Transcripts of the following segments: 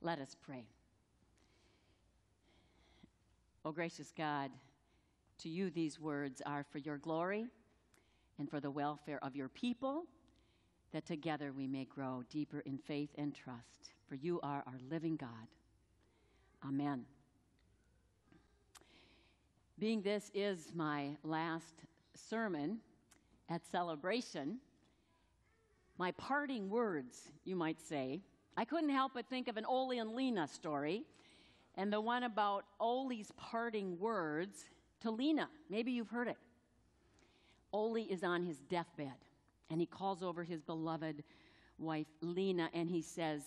Let us pray. O gracious God, to you these words are for your glory and for the welfare of your people, that together we may grow deeper in faith and trust. For you are our living God. Amen. Being this is my last sermon at celebration, my parting words, you might say, I couldn't help but think of an Ole and Lena story, and the one about Ole's parting words to Lena. Maybe you've heard it. Ole is on his deathbed, and he calls over his beloved wife, Lena, and he says,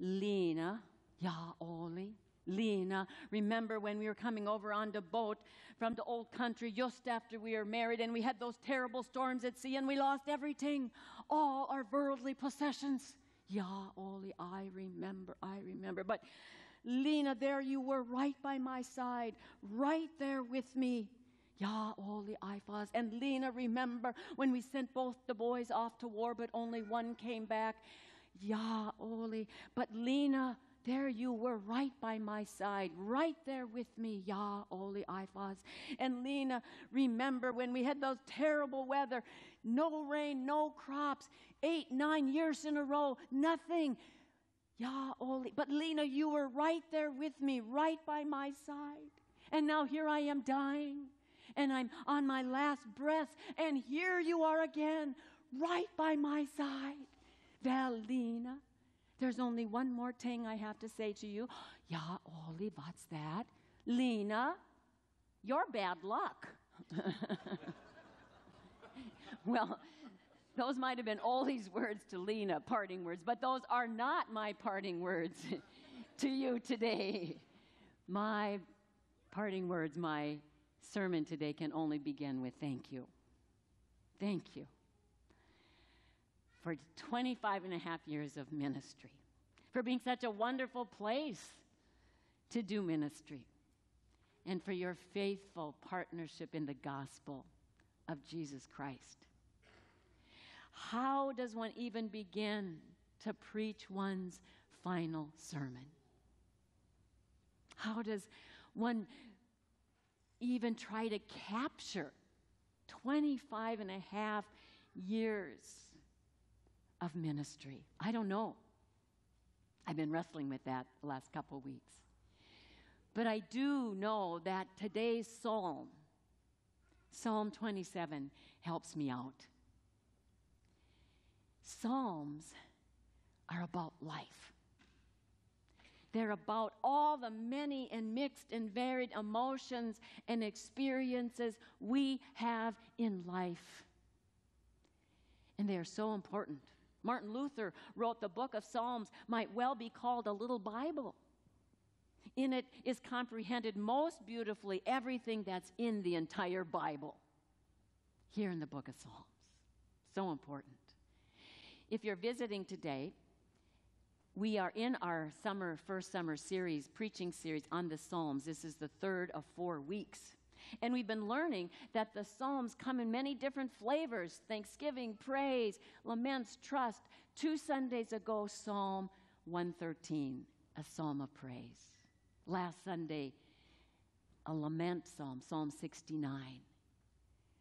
Lena, ja, Ole, Lena, remember when we were coming over on the boat from the old country just after we were married and we had those terrible storms at sea and we lost everything, all our worldly possessions. Yeah, Ole, I remember, I remember. But Lena, there you were right by my side, right there with me. Yeah, Ole, I was. And Lena, remember when we sent both the boys off to war, but only one came back. Yeah, Ole. But Lena, there you were right by my side, right there with me, Ya Ole Ifaz. And Lena, remember when we had those terrible weather, no rain, no crops, eight, nine years in a row, nothing. Ya Ole. But Lena, you were right there with me, right by my side. And now here I am dying, and I'm on my last breath, and here you are again, right by my side. Lena, there's only one more thing I have to say to you. Ja, Ole, what's that? Lena, you're bad luck. well, those might have been Ole's words to Lena, parting words, but those are not my parting words to you today. My parting words, my sermon today can only begin with thank you. Thank you for 25 and a half years of ministry, for being such a wonderful place to do ministry, and for your faithful partnership in the gospel of Jesus Christ. How does one even begin to preach one's final sermon? How does one even try to capture 25 and a half years of ministry? I don't know. I've been wrestling with that the last couple of weeks. But I do know that today's psalm, Psalm 27, helps me out. Psalms are about life. They're about all the many and mixed and varied emotions and experiences we have in life. And they are so important. Martin Luther wrote the book of Psalms might well be called a little Bible. In it is comprehended most beautifully everything that's in the entire Bible. Here in the book of Psalms. So important. If you're visiting today, we are in our summer, first summer series, preaching series on the Psalms. This is the third of four weeks. And we've been learning that the Psalms come in many different flavors thanksgiving, praise, laments, trust. Two Sundays ago, Psalm 113, a psalm of praise. Last Sunday, a lament psalm, Psalm 69.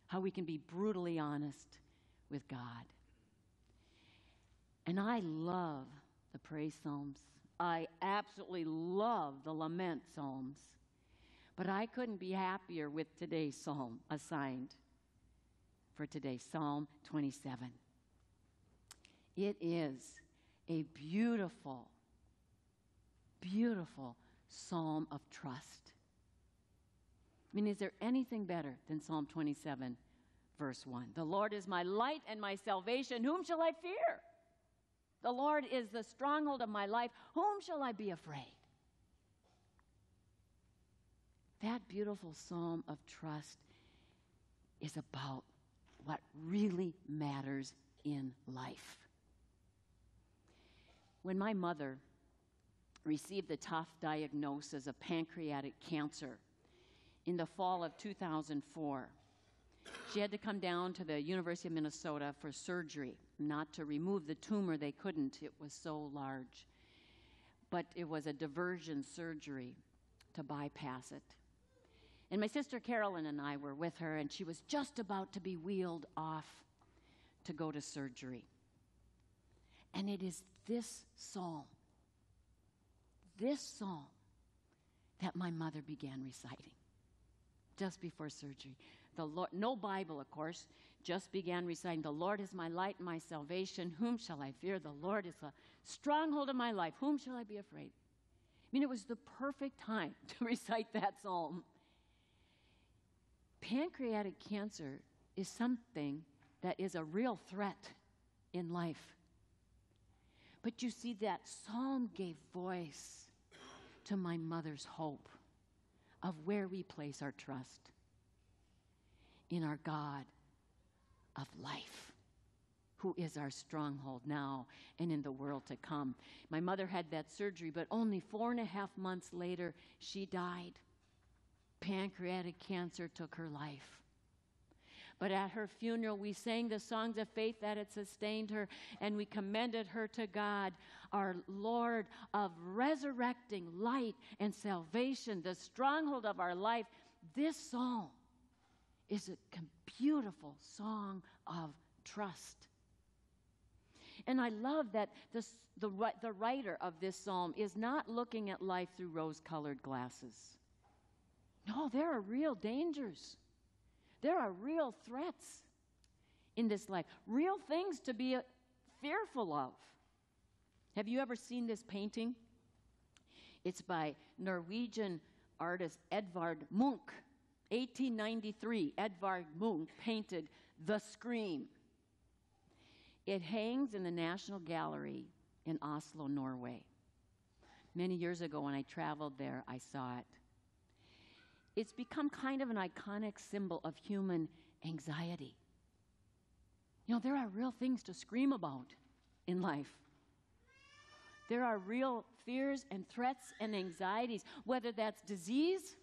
How we can be brutally honest with God. And I love the praise psalms. I absolutely love the lament psalms. But I couldn't be happier with today's psalm assigned for today, Psalm 27. It is a beautiful, beautiful psalm of trust. I mean, is there anything better than Psalm 27, verse 1? The Lord is my light and my salvation. Whom shall I fear? The Lord is the stronghold of my life. Whom shall I be afraid? That beautiful psalm of trust is about what really matters in life. When my mother received the tough diagnosis of pancreatic cancer in the fall of 2004, she had to come down to the University of Minnesota for surgery, not to remove the tumor, they couldn't, it was so large. but it was a diversion surgery to bypass it. And my sister Carolyn and I were with her, and she was just about to be wheeled off to go to surgery. And it is this psalm, this psalm, that my mother began reciting just before surgery. The Lord, no Bible, of course, just began reciting, The Lord is my light and my salvation. Whom shall I fear? The Lord is a stronghold of my life. Whom shall I be afraid? I mean, it was the perfect time to recite that psalm. Pancreatic cancer is something that is a real threat in life. But you see, that psalm gave voice to my mother's hope of where we place our trust in our God of life, who is our stronghold now and in the world to come. My mother had that surgery, but only four and a half months later, she died. Pancreatic cancer took her life. But at her funeral, we sang the songs of faith that had sustained her, and we commended her to God, our Lord of resurrecting light and salvation, the stronghold of our life. This song is a beautiful song of trust. And I love that this, the, the writer of this psalm is not looking at life through rose colored glasses. No, there are real dangers. There are real threats in this life, real things to be uh, fearful of. Have you ever seen this painting? It's by Norwegian artist Edvard Munch. 1893, Edvard Munch painted The Scream. It hangs in the National Gallery in Oslo, Norway. Many years ago, when I traveled there, I saw it it's become kind of an iconic symbol of human anxiety. You know, there are real things to scream about in life. There are real fears and threats and anxieties, whether that's disease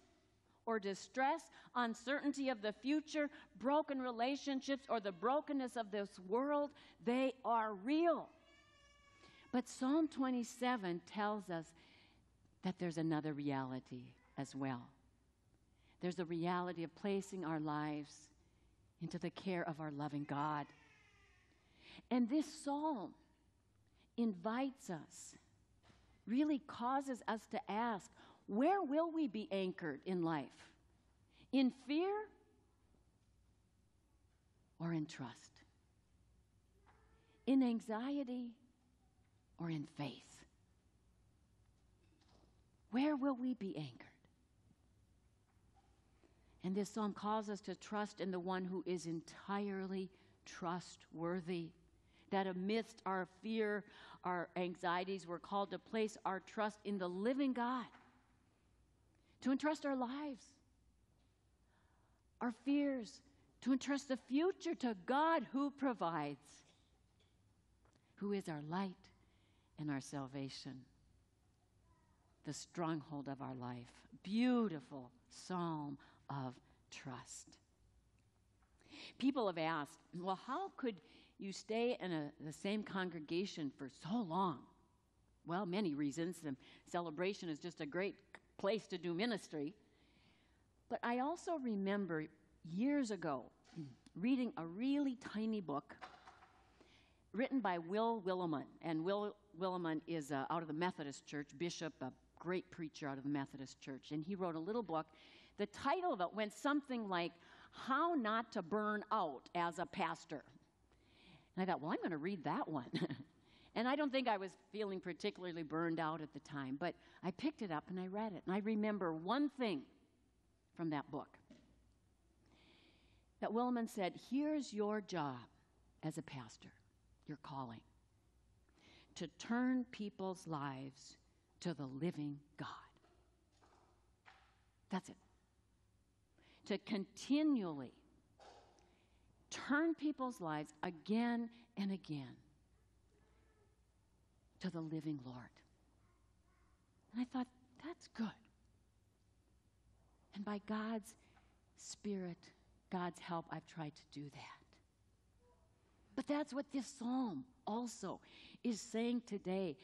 or distress, uncertainty of the future, broken relationships, or the brokenness of this world, they are real. But Psalm 27 tells us that there's another reality as well. There's the reality of placing our lives into the care of our loving God. And this psalm invites us, really causes us to ask where will we be anchored in life? In fear or in trust? In anxiety or in faith? Where will we be anchored? And this psalm calls us to trust in the one who is entirely trustworthy. That amidst our fear, our anxieties, we're called to place our trust in the living God, to entrust our lives, our fears, to entrust the future to God who provides, who is our light and our salvation, the stronghold of our life. Beautiful psalm of trust. People have asked, well, how could you stay in a, the same congregation for so long? Well, many reasons. The celebration is just a great place to do ministry. But I also remember years ago reading a really tiny book written by Will Willimon. And Will Willimon is uh, out of the Methodist Church, bishop, a great preacher out of the Methodist Church. And he wrote a little book the title of it went something like, How Not to Burn Out as a Pastor. And I thought, well, I'm going to read that one. and I don't think I was feeling particularly burned out at the time, but I picked it up and I read it. And I remember one thing from that book that Willimon said, Here's your job as a pastor, your calling to turn people's lives to the living God. That's it to continually turn people's lives again and again to the living Lord. And I thought, that's good. And by God's Spirit, God's help, I've tried to do that. But that's what this psalm also is saying today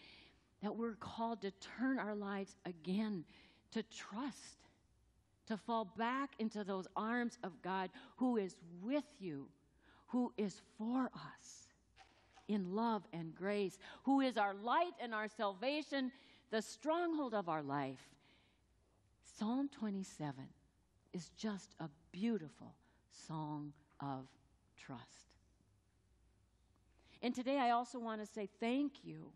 that we're called to turn our lives again, to trust, to fall back into those arms of God who is with you, who is for us in love and grace, who is our light and our salvation, the stronghold of our life. Psalm 27 is just a beautiful song of trust. And today I also want to say thank you.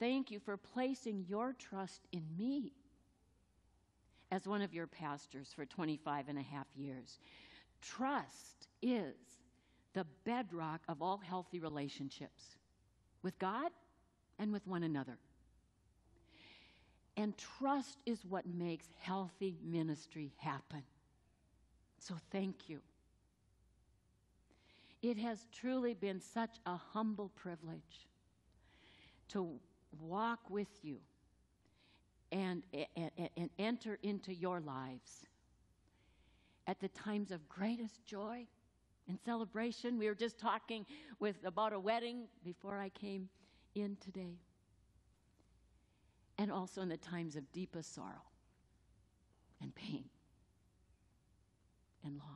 Thank you for placing your trust in me as one of your pastors for 25 and a half years. Trust is the bedrock of all healthy relationships with God and with one another. And trust is what makes healthy ministry happen. So thank you. It has truly been such a humble privilege to walk with you and, enter into your lives at the times of greatest joy and celebration. We were just talking with about a wedding before I came in today. And also in the times of deepest sorrow and pain and loss.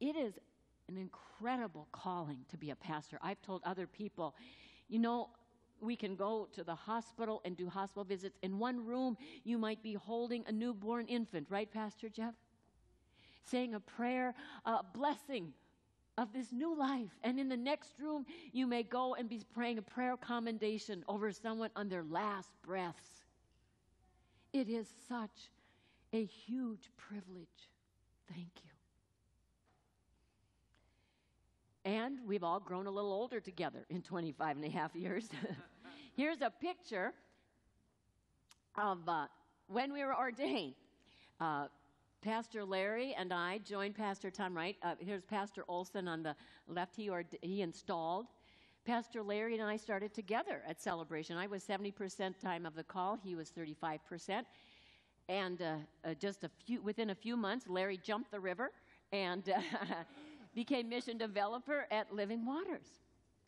It is an incredible calling to be a pastor. I've told other people, you know, we can go to the hospital and do hospital visits. In one room, you might be holding a newborn infant, right, Pastor Jeff? Saying a prayer, a blessing of this new life. And in the next room, you may go and be praying a prayer commendation over someone on their last breaths. It is such a huge privilege. Thank you. And we've all grown a little older together in 25 and a half years. Here's a picture of uh, when we were ordained. Uh, Pastor Larry and I joined Pastor Tom Wright. Uh, here's Pastor Olson on the left. He, ord- he installed. Pastor Larry and I started together at Celebration. I was 70% time of the call. He was 35%. And uh, uh, just a few, within a few months, Larry jumped the river and uh, became mission developer at Living Waters.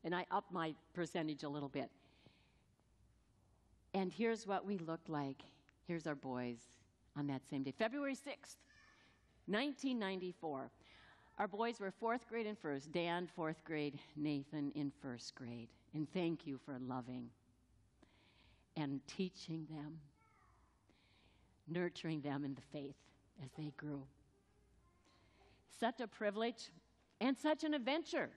And I upped my percentage a little bit. And here's what we looked like. Here's our boys on that same day, February 6th, 1994. Our boys were fourth grade and first. Dan, fourth grade. Nathan in first grade. And thank you for loving and teaching them, nurturing them in the faith as they grew. Such a privilege and such an adventure.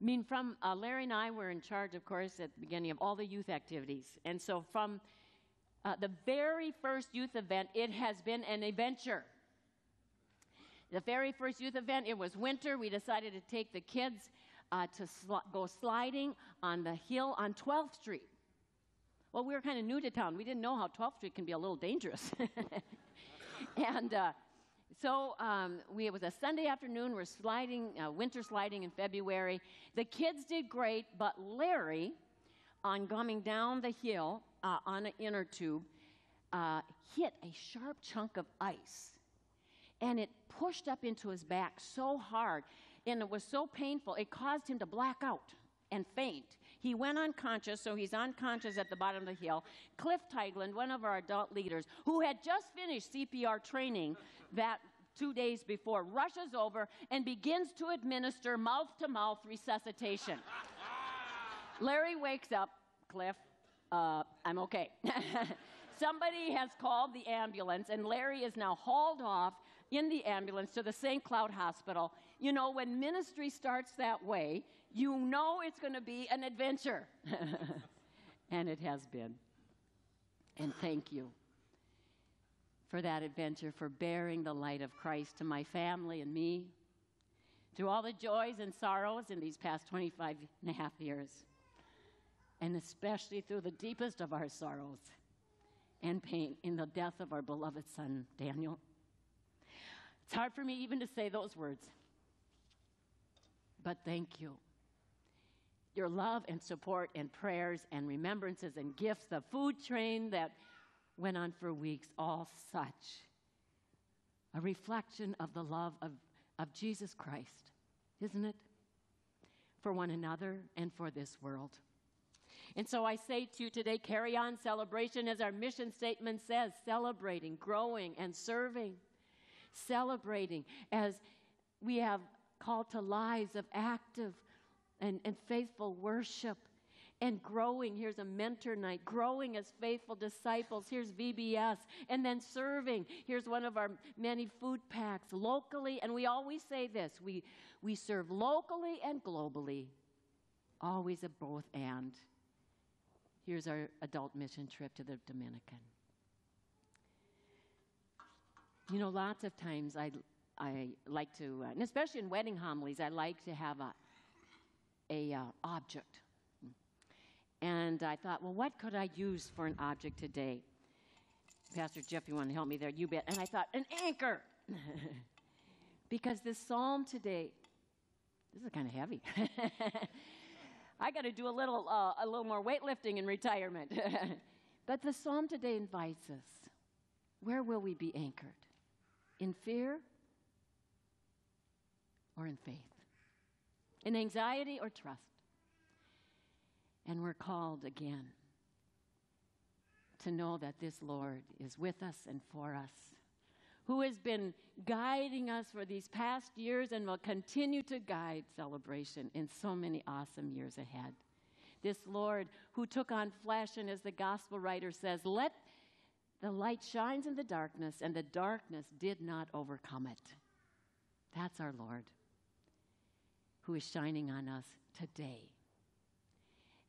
I mean, from uh, Larry and I were in charge, of course, at the beginning of all the youth activities. And so, from uh, the very first youth event, it has been an adventure. The very first youth event, it was winter. We decided to take the kids uh, to sl- go sliding on the hill on 12th Street. Well, we were kind of new to town. We didn't know how 12th Street can be a little dangerous. and uh, so um, we, it was a Sunday afternoon. We're sliding, uh, winter sliding in February. The kids did great, but Larry, on coming down the hill uh, on an inner tube, uh, hit a sharp chunk of ice. And it pushed up into his back so hard, and it was so painful, it caused him to black out and faint. He went unconscious, so he's unconscious at the bottom of the hill. Cliff Teigland, one of our adult leaders, who had just finished CPR training that two days before, rushes over and begins to administer mouth to mouth resuscitation. Larry wakes up, Cliff, uh, I'm okay. Somebody has called the ambulance, and Larry is now hauled off in the ambulance to the St. Cloud Hospital. You know, when ministry starts that way, you know it's going to be an adventure. and it has been. And thank you for that adventure, for bearing the light of Christ to my family and me, through all the joys and sorrows in these past 25 and a half years, and especially through the deepest of our sorrows and pain in the death of our beloved son, Daniel. It's hard for me even to say those words, but thank you. Your love and support and prayers and remembrances and gifts, the food train that went on for weeks, all such a reflection of the love of, of Jesus Christ, isn't it? For one another and for this world. And so I say to you today carry on celebration as our mission statement says celebrating, growing, and serving. Celebrating as we have called to lives of active and, and faithful worship and growing. Here's a mentor night, growing as faithful disciples. Here's VBS, and then serving. Here's one of our many food packs locally. And we always say this we, we serve locally and globally, always a both and. Here's our adult mission trip to the Dominican. You know, lots of times I, I like to, uh, and especially in wedding homilies, I like to have a, a uh, object and I thought, well, what could I use for an object today? Pastor Jeff, you want to help me there? You bet. And I thought, an anchor. because this psalm today, this is kind of heavy. I got to do a little, uh, a little more weightlifting in retirement. but the psalm today invites us. Where will we be anchored? In fear or in faith? In anxiety or trust? And we're called again to know that this Lord is with us and for us, who has been guiding us for these past years and will continue to guide celebration in so many awesome years ahead. This Lord who took on flesh, and as the gospel writer says, let the light shines in the darkness, and the darkness did not overcome it. That's our Lord who is shining on us today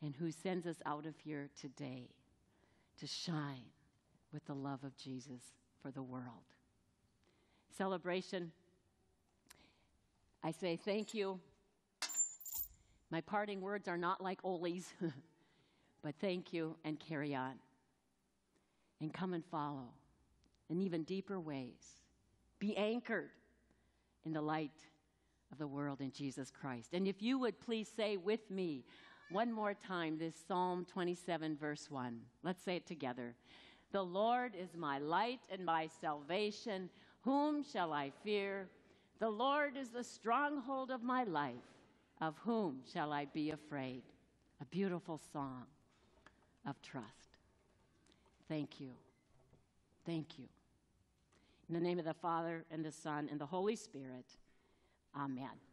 and who sends us out of here today to shine with the love of Jesus for the world. Celebration, I say thank you. My parting words are not like Ole's, but thank you and carry on. And come and follow in even deeper ways. Be anchored in the light of the world in Jesus Christ. And if you would please say with me, one more time this Psalm 27, verse 1. Let's say it together. The Lord is my light and my salvation. Whom shall I fear? The Lord is the stronghold of my life. Of whom shall I be afraid? A beautiful song of trust. Thank you. Thank you. In the name of the Father, and the Son, and the Holy Spirit, amen.